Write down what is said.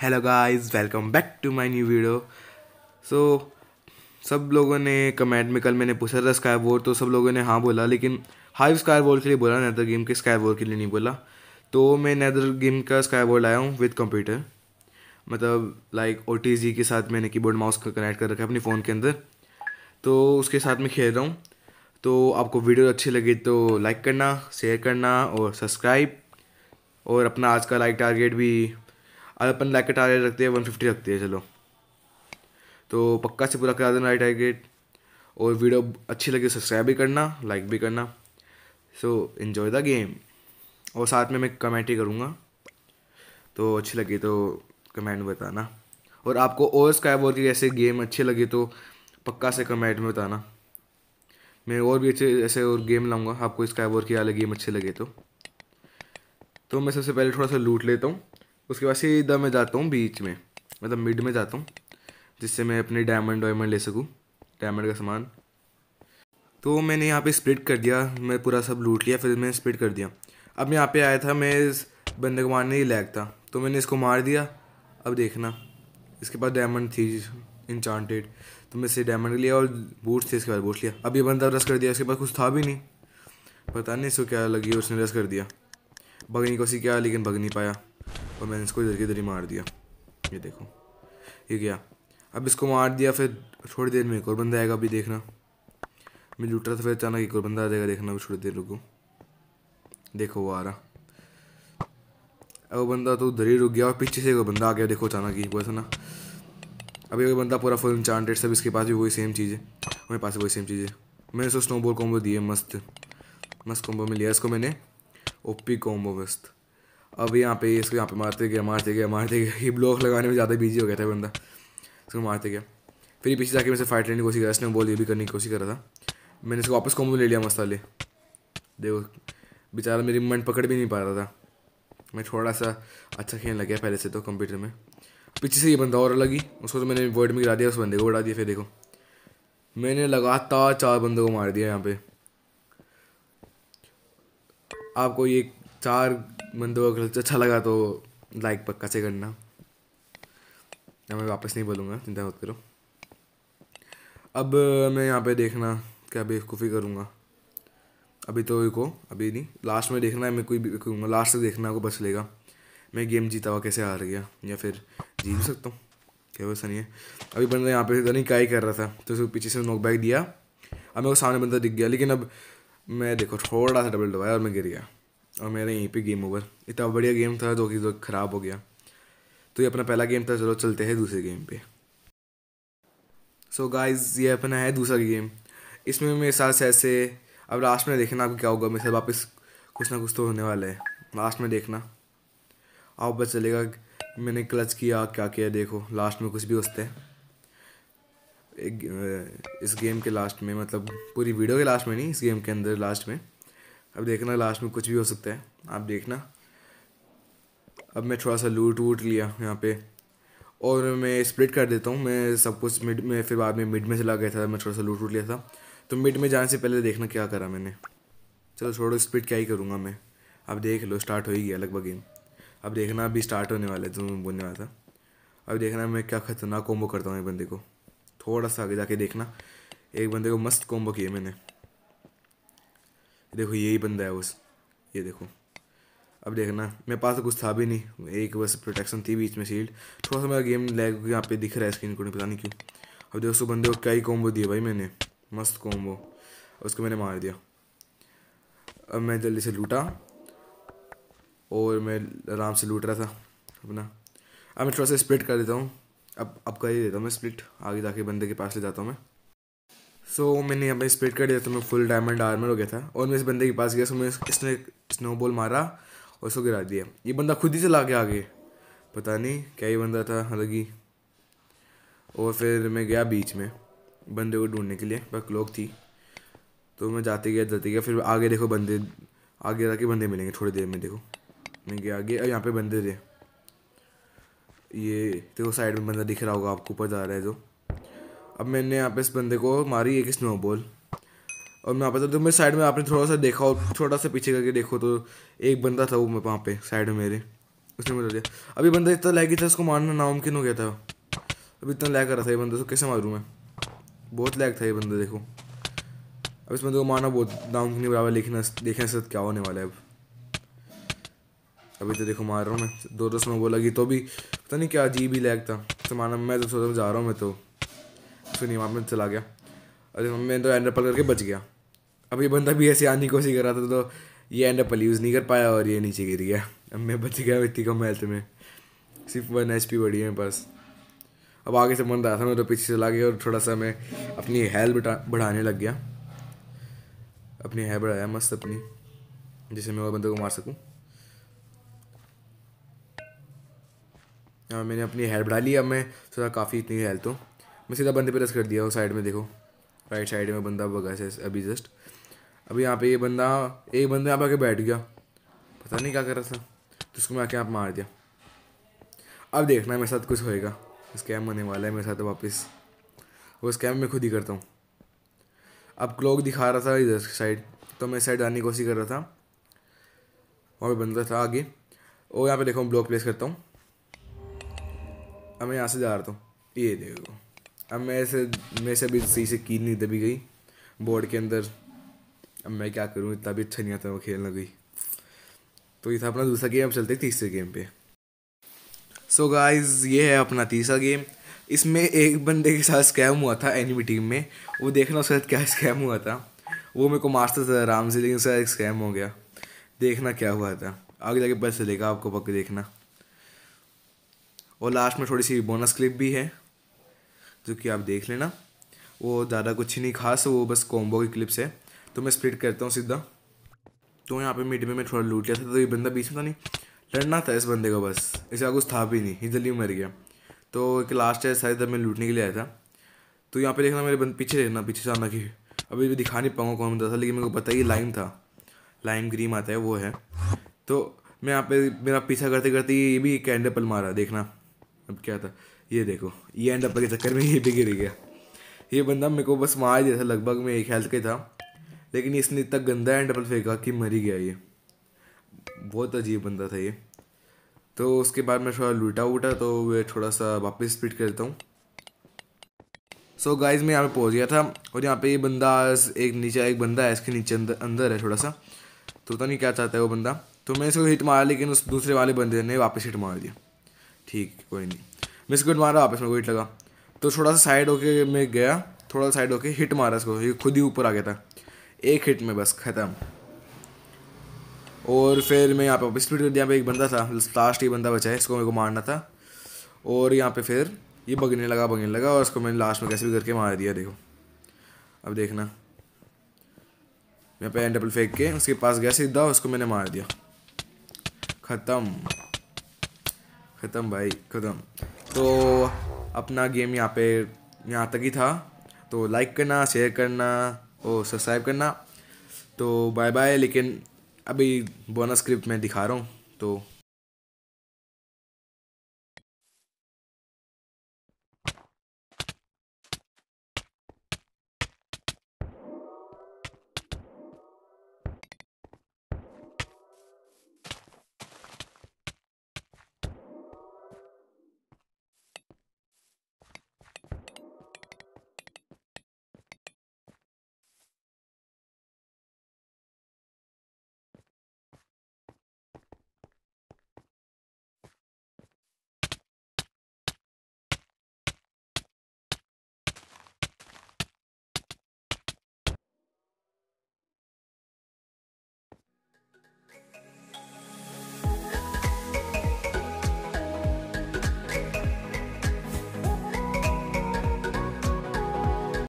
Hello guys welcome back to my new video so सब लोगों ने कमेंट में कल मैंने पूछा था स्काई वॉर तो सब लोगों ने हाँ बोला, लेकिन हाइव स्काई वॉर के लिए बोला नैदर गेम के स्काई वॉर के लिए नहीं बोला। तो मैं नैदर गेम का स्काई वॉर लाया हूँ विद कंप्यूटर मतलब लाइक ओटीजी के साथ मैंने कीबोर्ड माउस का कनेक्ट कर रखा है अपने फ़ोन के अंदर। तो उसके साथ मैं खेल रहा हूँ। तो आपको वीडियो अच्छी लगी तो लाइक करना शेयर करना और सब्सक्राइब और अपना आज का लाइक टारगेट भी आज अपन लाइक का रखते हैं वन फिफ्टी रखते हैं, चलो। तो पक्का से पूरा करा देना लाइक टारगेट और वीडियो अच्छी लगी सब्सक्राइब भी करना लाइक भी करना। सो इन्जॉय द गेम और साथ में मैं कमेंट ही करूँगा। तो अच्छी लगी तो कमेंट बताना। और आपको और स्काई वॉर की ऐसे गेम अच्छे लगे तो पक्का से कमेंट में बताना। मैं और भी अच्छे, ऐसे और गेम लाऊँगा। आपको स्काई वॉर की अलग गेम अच्छे लगे तो। तो मैं सबसे पहले थोड़ा सा लूट लेता हूँ। उसके बाद सीधा मैं जाता हूँ बीच में मतलब मिड में जाता हूँ, जिससे मैं अपने डायमंड वायमंड ले सकूँ डायमंड का सामान। तो मैंने यहाँ पे स्प्लिट कर दिया, मैं पूरा सब लूट लिया, फिर मैंने स्प्लिट कर दिया। अब यहाँ पे आया था मैं इस बंदे को मारने ही लैग था तो मैंने इसको मार दिया। अब देखना, इसके पास डायमंड थी इंचांटेड तो मैं इसे डायमंड लिया और बूट थे, इसके बाद बूट लिया। अब ये बंदा रस कर दिया, इसके पास कुछ था भी नहीं। पता नहीं इसको क्या लगी उसने रस कर दिया। भगनी को सी क्या, लेकिन भग नहीं पाया। और मैंने इसको इधर की इधर ही मार दिया। ये देखो। ये क्या? अब इसको मार दिया, फिर थोड़ी देर में एक और बंदा आएगा अभी देखना। मैं लूट रहा था, फिर अचानक एक और बंदा आ जाएगा देखना अभी थोड़ी देर रुको। देखो वो आ रहा। अब वो बंदा तो उधर ही रुक गया और पीछे से एक बंदा आ गया, देखो अचानक ही वैसा ना। अभी वो बंदा पूरा फुल इंचांटेड सब इसके पास भी वही सेम चीज़ है मेरे पास वही सेम चीज़। है मैंने इसको स्नोबॉल कॉम्बो दिए मस्त। मस्त कॉम्बो में लिया। इसको मैंने ओपी कॉम्बो मस्त। अब यहाँ पे, इसको यहाँ पे मारते गया मारते गया मारते गया। ये ब्लॉक लगाने में ज़्यादा बिज़ी हो गया था बंदा। इसको मारते गया। फिर पीछे जाके मैं फाइट लेने की कोशिश करा इसने बोल ये भी करने की कोशिश कर था। मैंने इसको वापस कॉम्बो ले लिया मसाले देखो, बेचारा मेरी मन पकड़ भी नहीं पा रहा था। मैं थोड़ा सा अच्छा खेलने लग गया पहले से तो कंप्यूटर में। पीछे से ये बंदा और लगी। उसको तो मैंने वर्ड में गिरा दिया, उस बंदे को उड़ा दिया, फिर देखो। मैंने लगातार चार बंदों को मार दिया यहाँ पे। आपको ये चार बंदों का अच्छा लगा तो लाइक पक्का से करना। मैं वापस नहीं बोलूँगा, चिंता मत करो। अब मैं यहाँ पे देखना क्या बेवकूफ़ी करूँगा। अभी तो को अभी नहीं। लास्ट में देखना है, मैं कोई करूँगा। लास्ट तक देखना को बच लेगा मैं गेम जीता हुआ कैसे हार गया, या फिर जीत भी सकता हूँ। क्या वैसा नहीं है। अभी बंदा यहाँ पे नहीं क्या ही कर रहा था तो उसको पीछे से नोक बैग दिया। अब मेरे को सामने बंदा दिख गया, लेकिन अब मैं देखो, थोड़ा सा डबल दबाया और मैं गिर गया। और मेरा यहीं पे गेम ओवर इतना बढ़िया गेम था जो कि जो ख़राब हो गया। तो ये अपना पहला गेम था, चलो चलते हैं दूसरे गेम पे। सो so गाइस ये अपना है दूसरा गेम इसमें मेरे साथ ऐसे, अब लास्ट में देखना आपको क्या होगा, मेरे साथ वापस कुछ ना कुछ तो होने वाला है। लास्ट में देखना। आप बस चलेगा, मैंने क्लच किया क्या किया, देखो लास्ट में कुछ भी होते हैं इस गेम के लास्ट में मतलब पूरी वीडियो के लास्ट में नहीं, इस गेम के अंदर लास्ट में। अब देखना लास्ट में कुछ भी हो सकता है। आप देखना। अब मैं थोड़ा सा लूट वूट लिया यहाँ पे। और मैं स्प्लिट कर देता हूँ। मैं सब कुछ मिड में फिर बाद में मिड में चला गया था। मैं थोड़ा सा लूट वूट लिया था। तो मिड में जाने से पहले देखना क्या करा मैंने। चलो छोड़ो स्प्लिट क्या ही करूँगा मैं। अब देख लो स्टार्ट हो ही गया लगभग गेम अब देखना अभी स्टार्ट होने वाला है मैं बोलने वाला था। अब देखना मैं क्या खतरनाक कॉम्बो करता हूँ एक बंदे को। थोड़ा सा आगे जाके देखना। एक बंदे को मस्त कॉम्बो किया मैंने। देखो यही बंदा है बस ये देखो। अब देखना, मेरे पास तो कुछ था भी नहीं, एक बस प्रोटेक्शन थी बीच में शील्ड थोड़ा सा मेरा गेम लैग यहाँ पे दिख रहा है स्क्रीन को, नहीं, पता नहीं क्यों। अब देखो बंदे को क्या ही कॉम्बो दिए भाई मैंने। मस्त कॉम्बो उसको मैंने मार दिया। अब मैं जल्दी से लूटा, और मैं आराम से लूट रहा था अपना। अब मैं थोड़ा सा स्प्लिट कर देता हूँ। अब अब कर ही देता हूँ मैं स्प्लिट आगे जाके बंदे के पास ले जाता हूँ मैं। सो so, मैंने यहाँ पे स्प्लिट कर दिया तो मैं फुल डायमंड आर्मर हो गया था। और मैं इस बंदे के पास गया सो मैं इसने स्नो बॉल मारा और उसको गिरा दिया। ये बंदा खुद ही चला गया आगे। पता नहीं क्या ही बंदा था अलग ही और फिर मैं गया बीच में बंदे को ढूँढने के लिए पर क्लोक थी। तो मैं जाते गया जाते गया फिर आगे देखो बंदे आगे जाके बंदे मिलेंगे थोड़ी देर में देखो। मैं गया आगे और यहाँ पे बंदे थे। ये देखो साइड में बंदा दिख रहा होगा आपको ऊपर जा रहा है जो। अब मैंने यहाँ पे इस बंदे को मारी एक स्नो बॉल और मैं यहाँ पे तो मेरे साइड में आपने थोड़ा सा देखा और थोड़ा सा पीछे करके देखो तो एक बंदा था वो वहाँ पे साइड में मेरे। उसने मुझे दिया। अभी बंदा इतना लैगी था, उसको मारना नामुमकिन हो गया था? अभी इतना लैग कर रहा था ये बंदा तो कैसे मारूँ मैं? बहुत लैग था ये बंदा, देखो। अब इस बंदे को मारना बहुत नामुमकिन बराबर लेकिन देखने से क्या होने वाला है अब। अभी तो देखो मार रहा हूँ मैं, दो दोस्त में बोला कि तो भी, पता नहीं क्या अजीब ही लैग था। तो माना मैं तो सोचा जा रहा हूँ मैं तो। फिर वहाँ में चला गया। अरे मैं तो एंड करके बच गया। अब ये बंदा भी ऐसे आने की कोशिश कर रहा था तो ये एंड अप यूज़ नहीं कर पाया और ये नीचे गिर गया। अब मैं बच गया इतनी कम हेल्थ में। सिर्फ़ वन एच पी बढ़ी है, बस। अब आगे से मन रहा था मैं तो पीछे चला गया और थोड़ा सा मैं अपनी हेल्थ बढ़ाने लग गया। अपनी हेल्थ बढ़ाया, मस्त अपनी, जिससे मैं और बंदे को मार सकूँ। हाँ मैंने अपनी हेल्थ बढ़ा ली, अब मैं थोड़ा काफ़ी इतनी हेल्थ हूँ। मैं सीधा बंदे पे रस कर दिया वो साइड में देखो। राइट साइड में बंदा बगा से अभी जस्ट अभी यहाँ पे ये बंदा, एक बंदा यहाँ पे आके बैठ गया। पता नहीं क्या कर रहा था। तो उसको मैं आके आप मार दिया। अब देखना मेरे साथ कुछ होएगा। स्कैम होने वाला है मेरे साथ वापस। वो स्कैम मैं खुद ही करता हूँ। अब क्लॉक दिखा रहा था इधर साइड तो मैं साइड आने की कोशिश कर रहा था। पे बंदा था आगे। और यहाँ पे देखो ब्लॉक प्लेस करता हूँ। अब मैं यहाँ से जा रहा था। ये देखो। अब मैं ऐसे मेरे से भी सही से कीन नहीं दबी गई। बोर्ड के अंदर, अब मैं क्या करूँ? इतना भी अच्छा नहीं आता वो खेलना गई तो ये था अपना दूसरा गेम अब चलते तीसरे गेम पे। सो so गाइस ये है अपना तीसरा गेम इसमें एक बंदे के साथ स्कैम हुआ था एनिमी टीम में। वो देखना उसके साथ क्या स्कैम हुआ था। वो मेरे को मारता था आराम से, लेकिन उसका एक स्कैम हो गया। देखना क्या हुआ था। आगे जाके पता चलेगा आपको पक्के देखना। और लास्ट में थोड़ी सी बोनस क्लिप भी है। जो कि आप देख लेना। वो ज़्यादा कुछ नहीं, खास वो बस कॉम्बो की क्लिप्स है। तो मैं स्प्लिट करता हूँ सीधा। तो यहाँ पे मिड में मैं थोड़ा लूट लिया था तो ये बंदा बीच में था नहीं। लड़ना था इस बंदे को बस। इसका कुछ था भी नहीं जल्दी मर गया। तो एक लास्ट है, शायद मैं लूटने के लिए आया था। तो यहाँ पे देखना, मेरे बंद, पीछे देखना, पीछे से आना कि अभी भी दिखा नहीं पाऊँगा कौन बंदा था, लेकिन मेरे को पता ही लाइम था। लाइम ग्रीम आता है, वो है। तो मैं यहाँ पे, मेरा पीछा करते करते ये भी एक एंड मारा, देखना। अब क्या था। ये देखो, ये एंड के चक्कर में ये भी गिर गया। ये बंदा मेरे को बस मार दिया था, लगभग मैं एक हेल्थ के था, लेकिन इसने इतना गंदा एंड डबल फेंका कि मर ही गया ये। बहुत अजीब बंदा था ये। तो उसके बाद मैं थोड़ा लूटा वूटा तो वे थोड़ा सा वापस स्पीड करता हूँ। सो so गाइज़ मैं यहाँ पे पहुँच गया था, और यहाँ पे ये बंदा एक नीचे, एक बंदा है, इसके नीचे अंदर अंदर है थोड़ा सा। तो पता नहीं क्या चाहता है वो बंदा। तो मैं इसको हिट मारा, लेकिन उस दूसरे वाले बंदे ने वापस हिट मार दिया। ठीक, कोई नहीं। मैं इसको हिट मारा आपस में हिट लगा। तो थोड़ा सा साइड होके मैं गया, थोड़ा साइड होके हिट मारा इसको, ये खुद ही ऊपर आ गया था। एक हिट में बस, ख़त्म। और फिर मैं यहाँ पे स्पीड कर दिया एक बंदा था लास्ट ही बंदा बचा है, इसको मेरे को मारना था। और यहाँ पे फिर ये बगने लगा बगने लगा और उसको मैंने लास्ट में कैसे भी करके मार दिया, देखो। अब देखना। यहाँ पे एंड डबल फेंक के, उसके पास गया सीधा, उसको मैंने मार दिया। ख़त्म। ख़त्म भाई, ख़त्म। तो अपना गेम यहाँ पे, यहाँ तक ही था। तो लाइक करना शेयर करना और सब्सक्राइब करना। तो बाय बाय लेकिन अभी बोनस स्क्रिप्ट मैं दिखा रहा हूँ तो